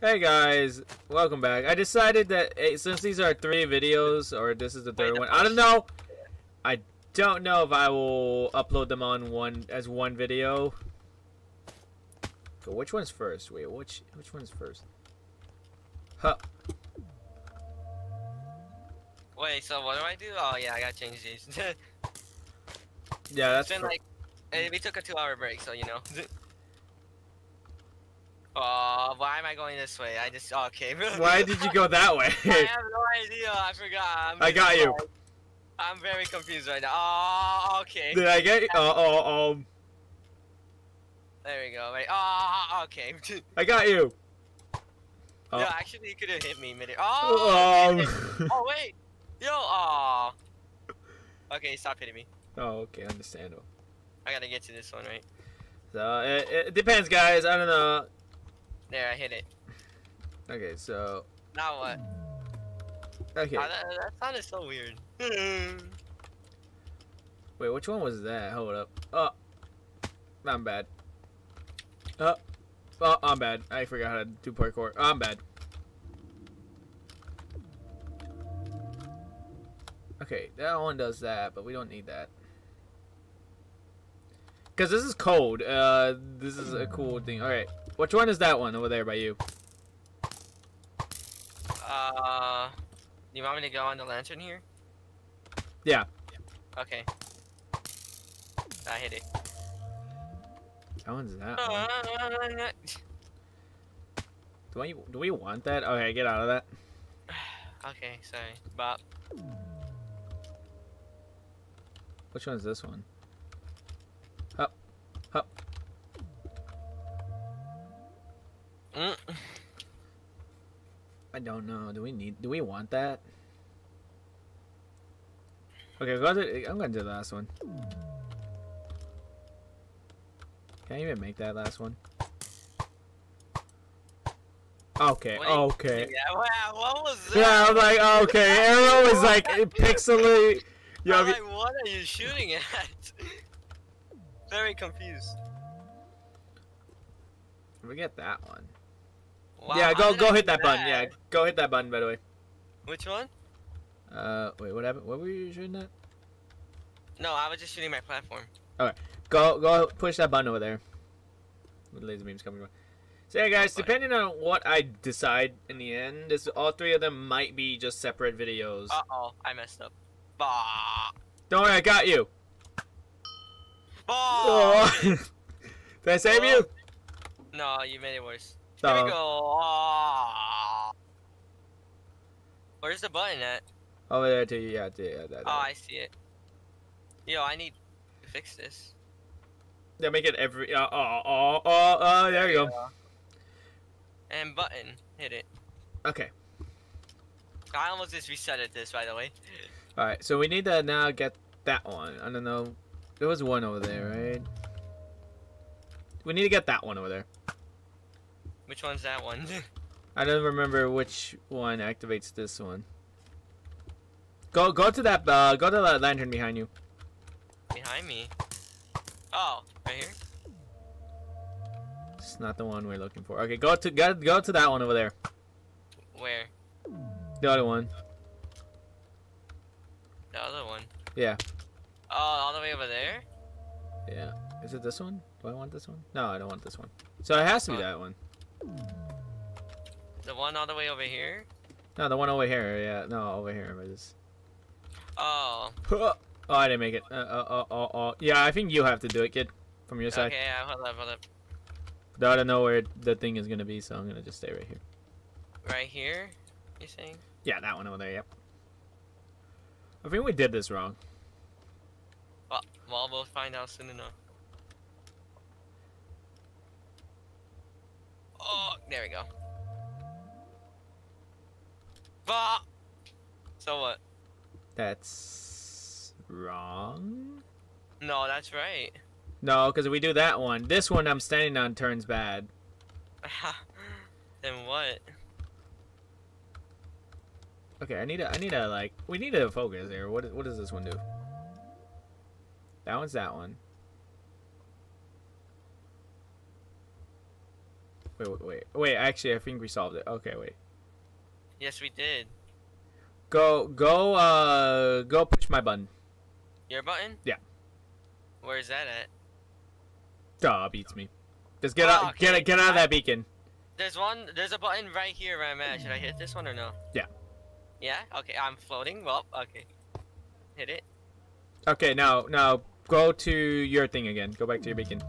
Hey guys, welcome back. I decided that eh, since these are three videos, or this is the third one, I don't know. I don't know if I will upload them on one as one video. So which one's first? Wait, which which one's first? Huh. Wait, so what do I do? Oh yeah, I gotta change these. Yeah, that's then fir- like, we took a two-hour break, so you know. Oh, why am I going this way? I just oh, okay. Why did you go that way? I have no idea. I forgot. I'm I got you. sorry. I'm very confused right now. Oh, okay. Did I get? you? Oh, oh, um, There we go. Wait. Oh, okay. I got you. Oh. No, actually, you could have hit me mid. Oh. Um. oh wait. Yo. Oh. Okay, stop hitting me. oh, okay, understandable. I gotta get to this one, right? So it, it depends, guys. I don't know. There, I hit it. Okay, so Now what? okay. Oh, that, that sounded so weird. Wait, which one was that? Hold up. Oh, I'm bad. Oh, oh, I'm bad. I forgot how to do parkour. Oh, I'm bad. Okay, that one does that, but we don't need that. Because this is cold. Uh, this is a cool thing. Alright, which one is that one over there by you? uh, you want me to go on the lantern here? Yeah. Okay. I hit it. That one's that one. Do, I, do we want that? Okay, get out of that. okay, sorry. But Which one's this one? Don't know. Do we need? Do we want that? Okay, go to. I'm to do the last one. Can I even make that last one? Okay. Wait, okay. Yeah, wow, what was that? Yeah, I'm like, okay. Arrow is like pixely. Yo, I'm like, what are you shooting at? Very confused. forget that one. Wow, yeah, go go hit do that button. Yeah, go hit that button. By the way. Which one? Uh, wait, what happened? What were you shooting at? No, I was just shooting my platform. Alright. Go go push that button over there. With laser beams coming. So yeah, guys, Okay. depending on what I decide in the end, this all three of them might be just separate videos. Uh oh, I messed up. Bah. Don't worry, I got you. Bah. Oh. Did I save you? No, you made it worse. Here Oh. we go. Ah. Where's the button at? Over there too. Yeah, yeah, yeah. That, Oh, I see it. Yo, I need to fix this. yeah, make it every. Uh, oh, oh, oh, oh, there you go. And button, hit it. Okay. I almost just resetted this, by the way. All right. So we need to now get that one. I don't know. There was one over there, right? We need to get that one over there. Which one's that one? I don't remember which one activates this one. Go go to that uh, go to that lantern behind you. Behind me. Oh, right here. It's not the one we're looking for. Okay, go to go, go to that one over there. Where? The other one. The other one. Yeah. Oh, all the way over there. Yeah. Is it this one? Do I want this one? No, I don't want this one. So it has to be Uh, that one. The one all the way over here. No, the one over here. Yeah. No, over here. It is. Oh. Oh, I didn't make it. Uh, uh, uh, uh, uh. Yeah, I think you have to do it, kid. From your side. Okay, yeah, hold up, hold up. I don't know where the thing is gonna be, so I'm gonna just stay right here. Right here. You saying? Yeah, that one over there. Yep. I think we did this wrong. Well, well, we'll find out soon enough. Oh, there we go. Bah! So what? That's wrong. No, that's right. No, because if we do that one, this one I'm standing on turns bad. then what? Okay, I need to, I need to like, we need to focus here. What, what does this one do? That one's that one. Wait, wait, wait. Wait, actually, I think we solved it. Okay, wait. Yes, we did. Go, go, uh, go push my button. Your button? Yeah. Where's that at? Duh, beats me. Just get Oh, out, get okay. get out of that beacon. There's one. There's a button right here where I'm at. Should I hit this one or no? Yeah. Yeah. Okay. I'm floating. Well. Okay. Hit it. Okay, now, now, go to your thing again. Go back to your beacon.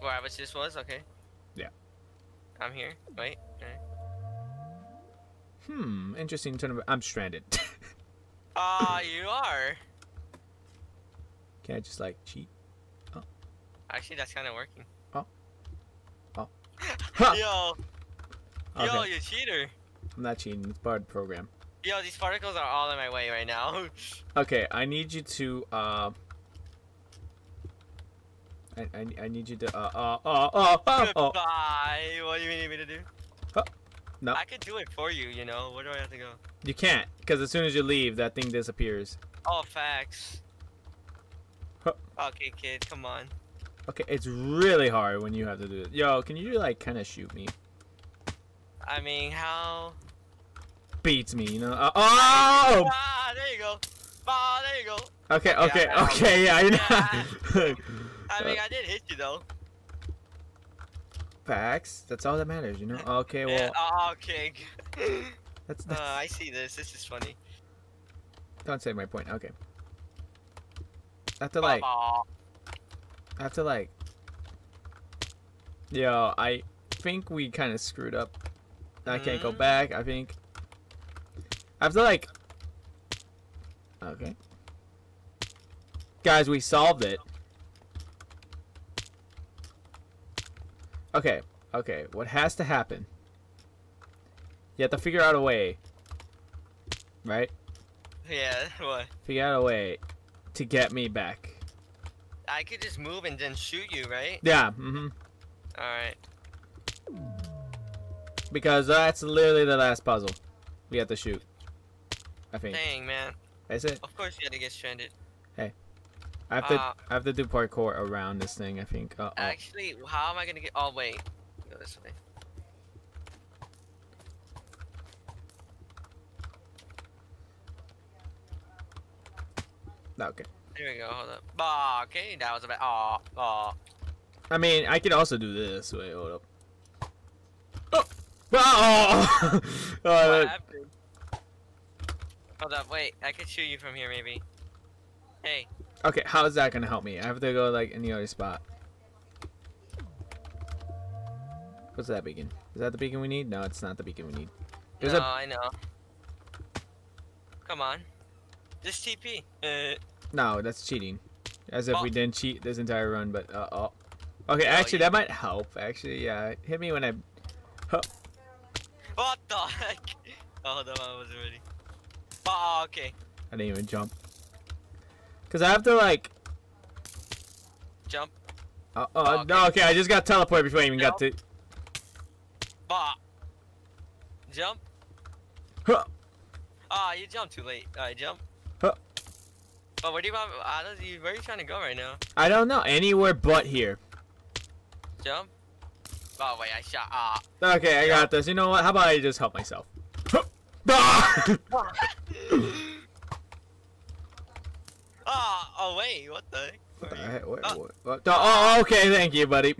Where I was just was. Okay. I'm here. Wait. Okay. Hmm, interesting turn of. I'm stranded. Ah, you are. Can I just like cheat? Oh. Actually, that's kind of working. Oh. Oh. Yo. Yo, Okay, you cheater. I'm not cheating. It's part of the program. Yo, these particles are all in my way right now. Okay, I need you to. Uh, I, I, I need you to. Uh, uh, uh, uh, uh, uh, Goodbye. What do you need me to do? Oh, no. I could do it for you. You know. Where do I have to go? You can't, because as soon as you leave, that thing disappears. Oh, facts. Huh. Okay, kid, come on. Okay, it's really hard when you have to do it. Yo, can you like kind of shoot me? I mean, how? Beats me, you know? Uh, oh! Ah, there you go. Ah, there you go. Okay, okay, Yeah. okay, yeah, you know. I mean, I did hit you though. Facts. That's all that matters, you know. Okay, well, Yeah. Oh, okay. that's, Uh, I see this. This is funny. don't say my point. Okay. I have to like. I have to like. Yo, I think we kind of screwed up. I can't go Mm. back. I think. I have to like. Okay. Guys, we solved it. Okay, okay. What has to happen? You have to figure out a way. Right? Yeah. What? Figure out a way to get me back. I could just move and then shoot you, right? Yeah, mm-hmm. All right. Because that's literally the last puzzle. We have to shoot. I think. Dang, man. That's it. Of course you had to get stranded. I have to Uh, I have to do parkour around this thing, I think. Uh oh. Actually, how am I gonna get? Oh wait. Go this way. Okay. There we go. Hold up. Ah, okay. That was a bit. Oh, oh. I mean, I could also do this. Wait, hold up. Oh! Oh! What uh, happened? Hold up. Wait. I could shoot you from here, maybe. Okay, how is that gonna help me? I have to go like in the other spot. What's that beacon? Is that the beacon we need? No, it's not the beacon we need. There's no, a I know. Come on. Just TP. Uh, no, that's cheating. As if we Oh. didn't cheat this entire run, but uh oh. Okay, No, actually you- that might help. Actually, yeah, hit me when I. what the heck? Oh, hold on. I wasn't ready. Oh, okay. I didn't even jump. Cause I have to like. Jump. Uh, oh, Oh, no, okay, I just got teleported before I even got to. Bah. Jump. Huh. Ah, you jumped too late. Alright, jump. Huh. Oh, where do you want? You, where are you trying to go right now? I don't know anywhere but here. Jump. Oh wait, I shot. Ah. Okay, I got this. You know what? How about I just help myself? Ah! Ah. Oh wait, what the? Heck? What the Where are you? heck? What- Ah. what- what- Oh, okay, thank you, buddy.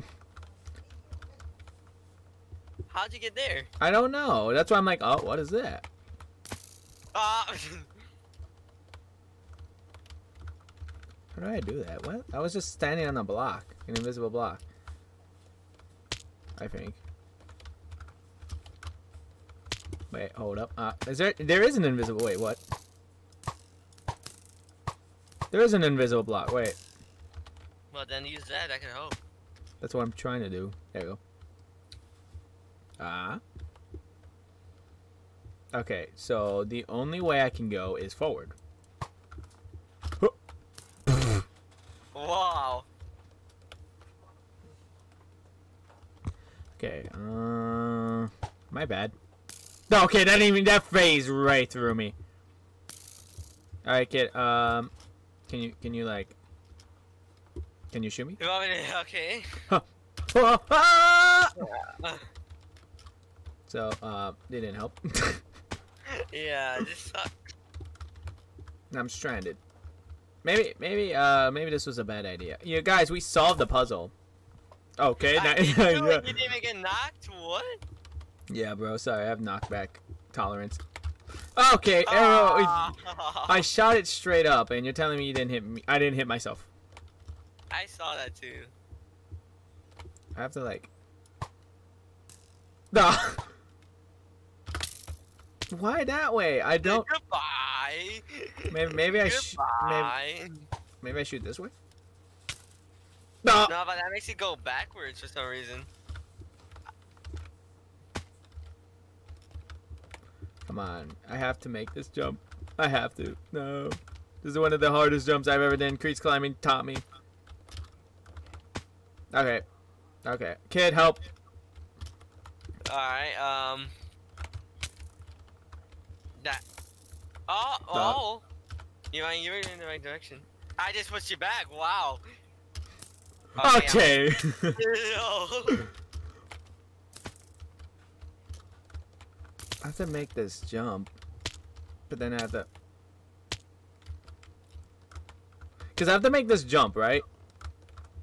How'd you get there? I don't know. That's why I'm like, oh, what is that? Ah. How did I do that? What? I was just standing on a block, an invisible block. I think. Wait, hold up. Uh, is there? There is an invisible. Wait, what? There is an invisible block. Wait, well then use that. I can hope. that's what I'm trying to do. There you go. Ah. Okay, so the only way I can go is forward. Wow. Okay, uh, my bad. No, okay, that didn't even that phased right through me. All right, kid. Um, can you can you like, can you shoot me? You want me to? Okay. So, uh, they didn't help. yeah, this sucks. I'm stranded. Maybe, maybe, uh, maybe this was a bad idea. You guys, we solved the puzzle. Okay, I didn't yeah. You didn't even get knocked? What? yeah, bro. Sorry, I have knockback tolerance. Okay, arrow. Ah. I shot it straight up, and you're telling me you didn't hit me. I didn't hit myself. I saw that too. I have to like. No. Why that way? I don't. Goodbye. Maybe, maybe I sh- maybe, maybe I shoot this way. No. No, but that makes it go backwards for some reason. Come on, I have to make this jump. I have to. No. This is one of the hardest jumps I've ever done. Crease climbing taught me. Okay. Okay. Kid, help. Alright, um. That. Oh, oh! You went, you were in the right direction. I just pushed you back, wow. Okay. I'm- I have to make this jump. But then I have to. Because I have to make this jump, right?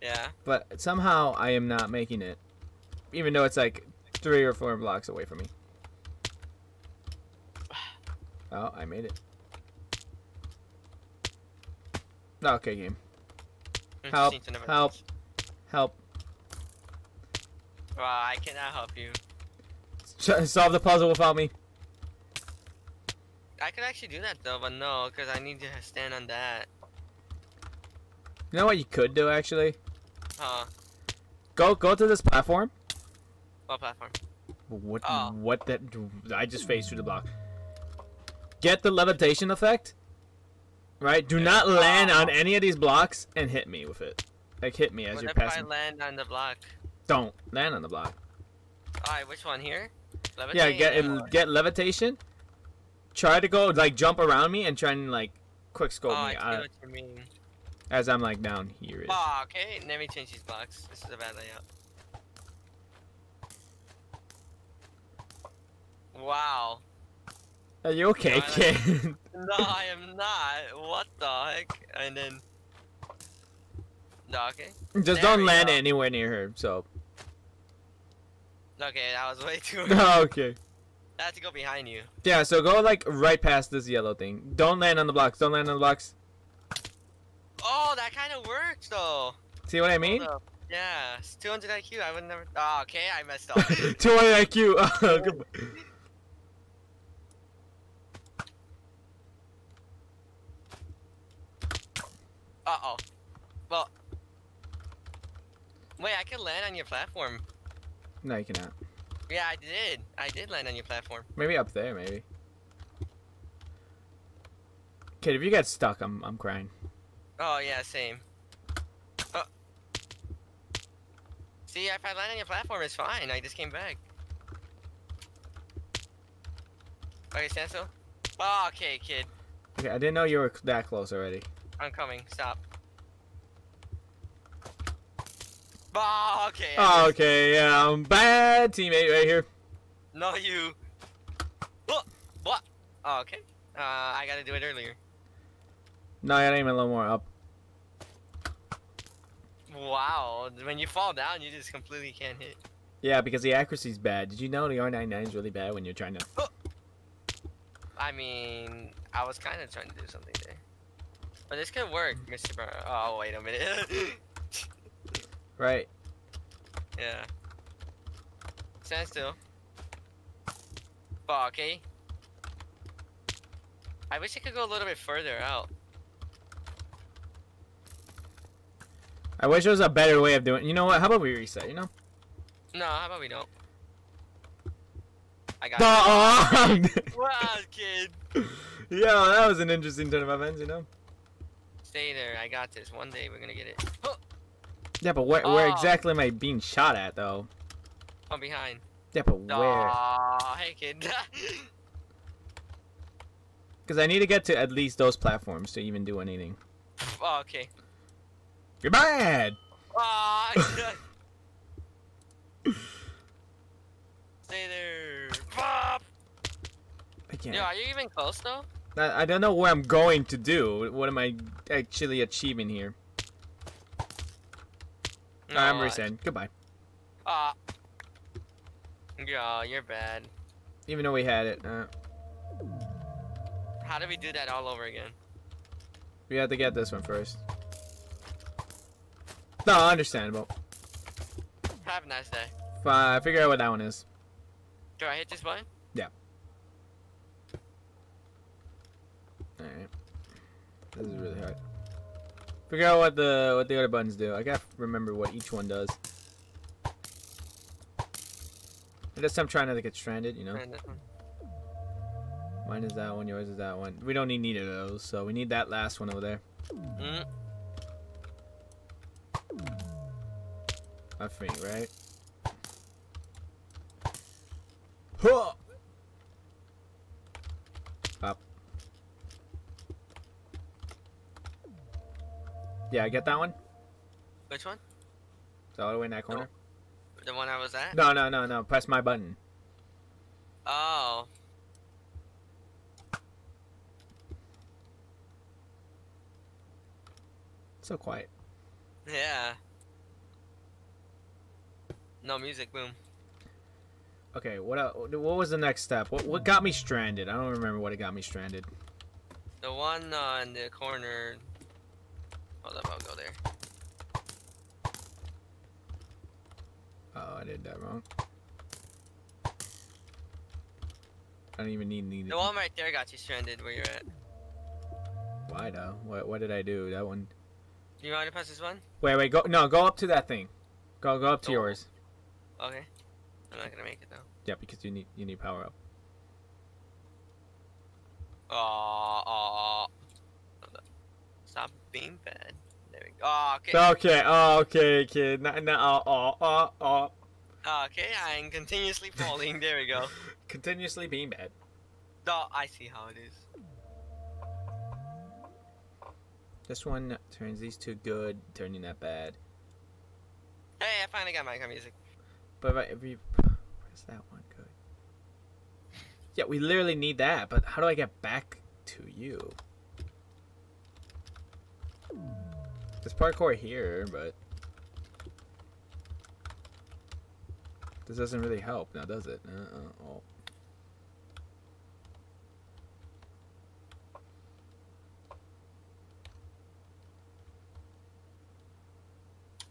yeah. But somehow I am not making it. Even though it's like three or four blocks away from me. Oh, I made it. Oh, okay, game. Hmm, help, to never help. Help. Well, I cannot help you. Solve the puzzle without me. I could actually do that though, but no, because I need to stand on that. You know what you could do, actually? Huh? Go go to this platform. What platform? What Oh. what that I just phased through the block. Get the levitation effect. Right? Do not land on oh. any of these blocks and hit me with it. Like hit me as What you're if I land on the block? Don't land on the block. Alright, which one here? Yeah, Levitate get or- oh. get levitation. Try to go like jump around me and try and like quick Oh, scope I me see what you mean. as I'm like down here. Oh, okay. Let me change these blocks. This is a bad layout. Wow. Are you okay, I like- kid? No, I am not. What the heck? And then. No, okay. Just There don't land go. anywhere near her. So Okay, that was way too. okay. I had to go behind you. Yeah, so go like right past this yellow thing. Don't land on the blocks. Don't land on the blocks. Oh, that kind of works though. See what I mean? Yeah, it's 200 IQ. I would never. Oh, okay, I messed up. 200 IQ. Oh, good- uh oh. Well. Wait, I could land on your platform. No, you cannot. Yeah, I did. I did land on your platform. Maybe up there, maybe. Kid, if you get stuck, I'm I'm crying. Oh yeah, same. Oh. See, if I land on your platform, it's fine. I just came back. Okay, stand still. Oh, okay, kid. Okay, I didn't know you were that close already. I'm coming. Stop. Oh, okay. Oh, okay, yeah, I'm bad teammate right here. No, you. What? What? Oh, okay. Uh, I gotta do it earlier. No, I gotta aim a little more up. Wow. When you fall down, you just completely can't hit. Yeah, because the accuracy's bad. Did you know the R99 is really bad when you're trying to? I mean, I was kind of trying to do something there. But this could work, Mr. Brown. Oh, wait a minute. Right. yeah. Stand still. Oh, eh? okay. I wish I could go a little bit further out. I wish there was a better way of doing. You know what? How about we reset? You know? No, how about we don't? I got The it. Wow, kid. Yeah, that was an interesting turn of events. You know? Stay there. I got this. One day we're gonna get it. Oh, Yeah, but where where Oh. exactly am I being shot at though? I'm behind. Yeah, but where? Aw, hey kid. Because I need to get to at least those platforms to even do anything. oh, okay. You're bad. Aw, Stay there. can't. Yo, are you even close though? I, I don't know where I'm going to do. What am I actually achieving here? I'm No, resetting. Goodbye. Ah. Yo, you're bad. Even though we had it, uh, How do we do that all over again? we have to get this one first. No, understandable. Have a nice day. Fine, figure out what that one is. Do I hit this button? Yeah. Alright. This is really hard. Figure out what the what the other buttons do. I gotta remember what each one does. I guess I'm trying not to get stranded, you know? And this one. Mine is that one, yours is that one. We don't need neither of those, so we need that last one over there. Mm. I think, right? Huh! Yeah, I get that one. Which one? So all the way in that corner. The one I was at? No, no, no, no. Press my button. Oh. So quiet. Yeah. No music, boom. Okay, what what was the next step? What what got me stranded? I don't remember what it got me stranded. The one on the corner. Hold up, I'll go there. Oh, I did that wrong. I don't even need need The one right there got you stranded where you're at. Why though? What what did I do? That one. You want to press this one? Wait, wait, go no, go up to that thing. Go go up to Oh. yours. Okay. I'm not gonna make it though. Yeah, because you need you need power up. Oh, oh. Stop being bad. There we go. Oh, okay. Okay, oh, okay, kid. No, no, oh, ah, oh, oh, oh. Okay, I'm continuously falling. there we go. Continuously being bad. Oh, I see how it is. This one turns these two good, turning that bad. Hey, I finally got my music. But if, you press that one, good. Yeah, we literally need that. But how do I get back to you? There's parkour here, but this doesn't really help now, does it? Uh, uh, oh.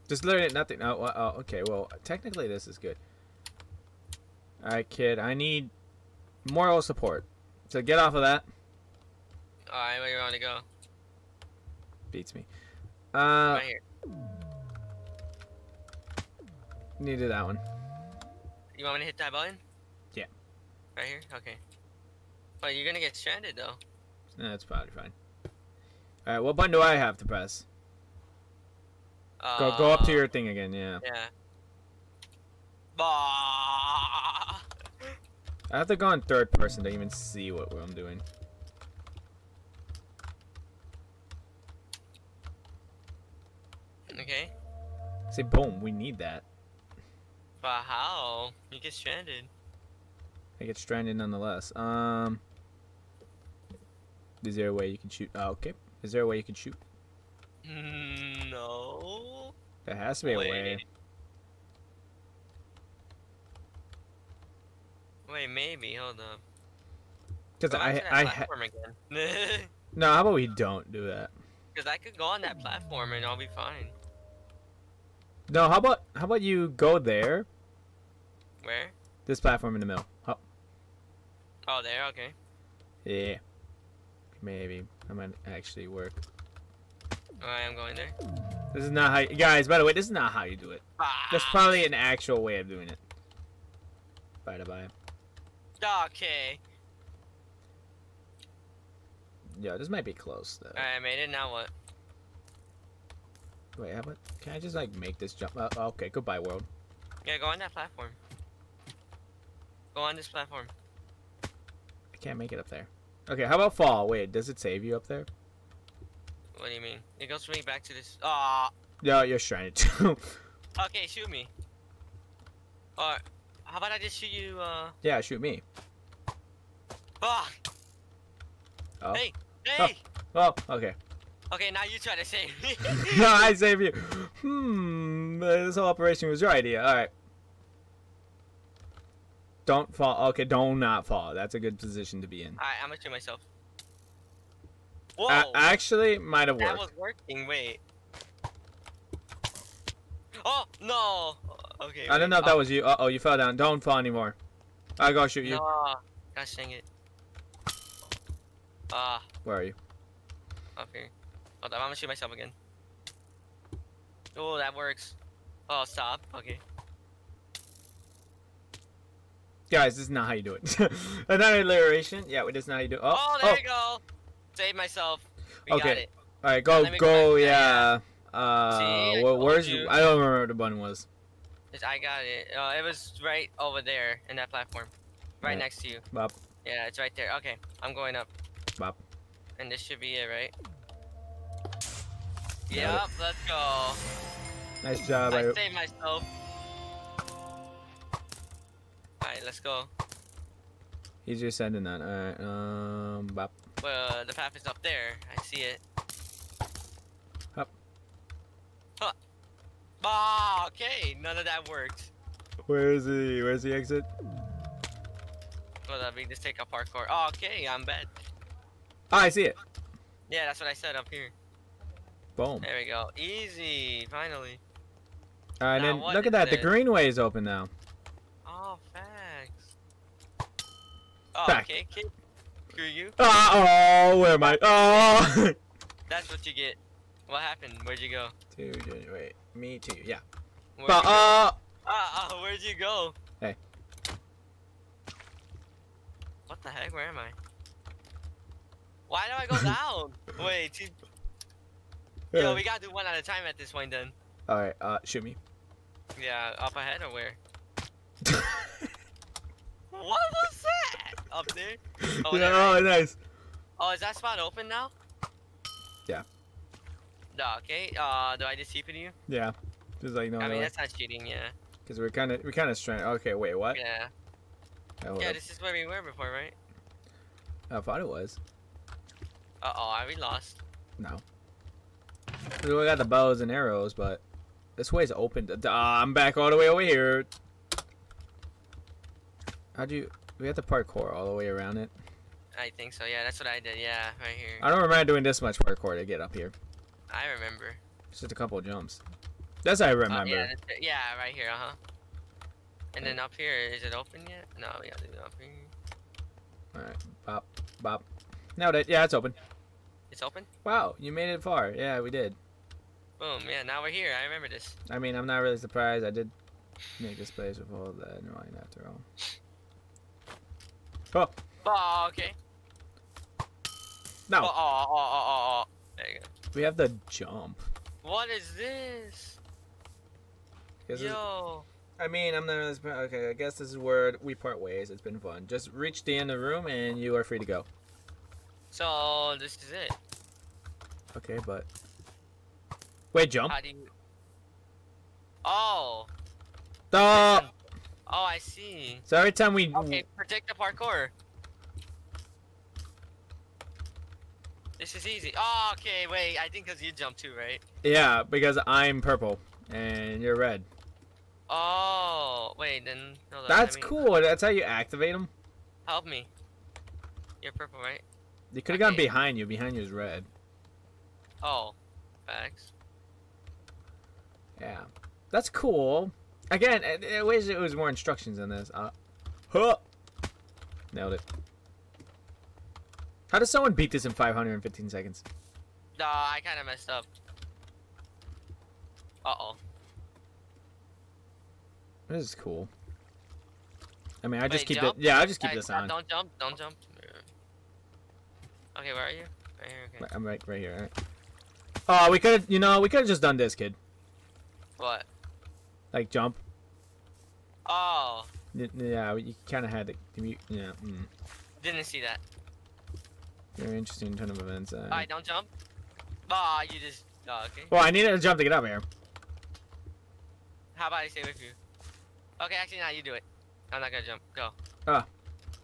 Just literally nothing. Oh, oh, okay. Well, technically this is good. All right, kid. I need moral support. So get off of that. Alright, where you want to go? Beats me. Uh, need to do that one. You want me to hit that button? Yeah. Right here? Okay. But you're gonna get stranded though. No, that's probably fine. All right, what button do I have to press? Go go up to Uh, your thing again. Yeah. Yeah. Bah. I have to go in third person to even see what I'm doing. Okay. See, boom. We need that. But how? You get stranded. I get stranded nonetheless. Um. Is there a way you can shoot? Oh, okay. Is there a way you can shoot? Mm, No. There has to be a way. Wait. Wait, maybe. Hold up. Because I I platform again. no. How about we don't do that? Because I could go on that platform and I'll be fine. No. How about how about you go there? Where? This platform in the middle. Oh, Oh, there. Okay. yeah. Maybe that might actually work. Alright, I'm going there. This is not how. You, guys, by the way, this is not how you do it. There's Ah, probably an actual way of doing it. Bye bye. Okay. Yeah, this might be close though. Alright, I made it. Now what? Wait, how about? Can I just like make this jump? Uh, okay, goodbye world. Yeah, go on that platform. Go on this platform. I can't make it up there. Okay, how about fall? Wait, does it save you up there? What do you mean? It goes me back to this. Ah. No, you're stranded too. okay, shoot me. Or how about I just shoot you? Uh. yeah, shoot me. Fuck. Oh. Hey, hey. Oh, okay. Okay, now you try to save me. no, I save you. Hmm. This whole operation was your idea. All right. Don't fall. Okay, don't not fall. That's a good position to be in. Alright, I'm gonna shoot myself. Whoa! A- actually, might have worked. that was working. Wait. Oh no! Okay. I don't know if that Oh, was you. Uh oh, you fell down. Don't fall anymore. I gotta shoot you. No. Gosh dang it. Ah, Where are you? up here. Hold on, I'm gonna shoot myself again. Oh, that works. Oh, stop. Okay. Guys, this is not how you do it. Another alliteration. Yeah, this is not how you do it. Oh, Oh, there you go. Save myself. We got Okay. it. All right, go, go. Yeah. Yeah, Uh, See, told where's? you. I don't remember where the button was. I got it. Uh, it was right over there in that platform. Right Right. next to you. Bop. Yeah, it's right there. Okay, I'm going up. Bop. And this should be it, right? Yep, let's go. Nice job. I I, saved myself. Alright, let's go. he's just sending that. All right. Um. Bop. Well, the path is up there. I see it. Up. Huh. Ah, okay. None of that worked. Where is the? Where's the exit? Well, let me just take a parkour. Oh, okay, I'm bad. Oh, I see it. Yeah, that's what I said up here. Boom. There we go. Easy, finally. All right, Now then look at that. The greenway is open now. Oh, facts. Oh, Back. okay, kid. Screw you. Ah, oh, where am I? Oh. That's what you get. What happened? Where'd you go? Two, wait. Me too. Yeah. Where'd But, you go? uh, Ah, ah, where'd you go? Hey. What the heck? Where am I? Why do I go down? Wait. Yo, we gotta do one at a time at this point then. All right. Uh, shoot me. Yeah, up ahead or where? What was that? Up there? Oh, yeah, there, right? oh, nice. oh, is that spot open now? Yeah. No, okay. Uh, do I just cheapen you? Yeah. Just like no, I mean, that's not cheating, yeah. because we're kind of we're kind of stranded. Okay, wait, what? Yeah. Oh, Yeah, up. this is where we were before, right? I thought it was. Uh oh, are we lost? No. We got the bows and arrows, but this way's open. Uh, I'm back all the way over here. How'd you? We have to parkour all the way around it. I think so, yeah, that's what I did, yeah, right here. I don't remember doing this much parkour to get up here. I remember. It's just a couple of jumps. That's what I Uh, remember. yeah, yeah, right here, uh huh. And then up here, is it open yet? No, we gotta do it up here. All right, bop, bop. Now it. Yeah, it's open. It's open? Wow, you made it far. Yeah, we did. Boom, yeah, now we're here. I remember this. I mean, I'm not really surprised. I did make this place with all that in mind after all. Oh Oh, okay. no, Oh, oh, oh, oh, oh. There you go. we have the jump. What is this? This Yo. I mean, I'm not really surprised. Okay, I guess this is where we part ways. It's been fun. Just reach the end of the room and you are free to go. So, this is it. Okay, but wait, jump. How do you... Oh. Oh, Oh, I see. so every time we Okay, protect the parkour. This is easy. Oh, okay, wait. I think because you jumped too, right? yeah, because I'm purple and you're red. Oh, wait, then... on, That's let me- cool. That's how you activate them. Help me. You're purple, right? You could have gone behind you. Behind you is red. Oh, facts. Yeah, that's cool. Again, I, I wish it was more instructions in this. Uh, huh. Nailed it. How does someone beat this in 515 seconds? No, I kind of messed up. Uh-oh. This is cool. I mean, I just keep jump? it. Yeah, I just keep Guys, this on. Don't jump, don't jump. Okay, where are you? Right here, okay. I'm right, right here. All right. Oh, we could have, you know, we could have just done this, kid. What? Like jump. Oh, Y- Yeah, you kind of had to. you- Yeah. Mm. didn't see that. Very interesting turn of events. Uh, Alright, don't jump. Ah, you just... Oh, okay. well, I needed to jump to get up here. How about I stay with you? Okay, actually, now you do it. I'm not gonna jump. Go. Oh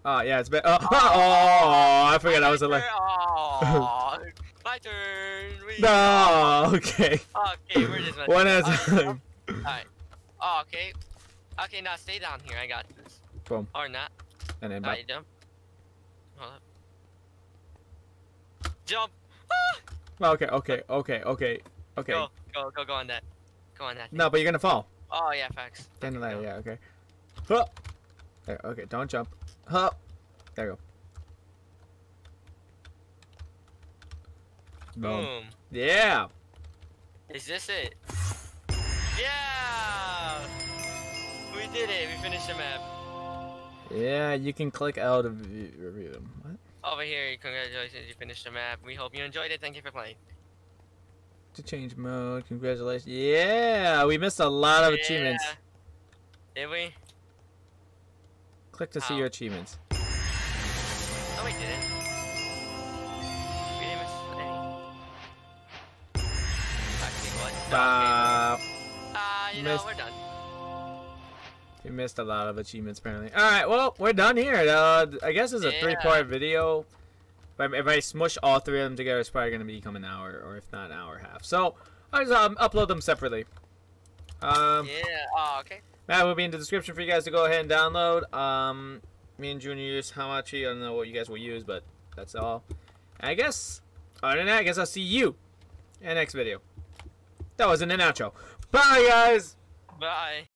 Oh, yeah, it's been. Oh, oh, I forgot I was alive. turn. Aw, my turn. No, okay. Okay, we're just. One at a time. Alright. Oh, okay. Okay, now stay down here. I got this. Boom. Or not. And then back. jump. Hold up. Jump. Well, okay, okay, okay, okay, okay. Go, go, go, go on that. Go on that. No, but you're gonna fall. Oh yeah, facts. Then Okay, yeah, okay. Huh. There, okay, don't jump. Huh. There you go. Boom. Boom. Yeah. Is this it? Yeah! We did it. We finished the map. Yeah, you can click to view, review. What? Over here, congratulations, you finished the map. We hope you enjoyed it. Thank you for playing. To change mode, congratulations. Yeah, we missed a lot of achievements. Did we? Click to see your achievements. No, we didn't. No, Uh. Uh, you know, missed- we're done. you missed a lot of achievements apparently. All right, well, we're done here. Uh, I guess it's a Yeah. three-part video. But if I smush all three of them together, it's probably gonna become an hour, or if not an hour and a half. So I just um, upload them separately. Um, Yeah. Oh, okay. that will be in the description for you guys to go ahead and download. Um, me and Junior use Hamachi. I don't know what you guys will use, but that's all. I guess, other than that, I guess I'll see you in the next video. That wasn't an outro. Bye, guys! Bye.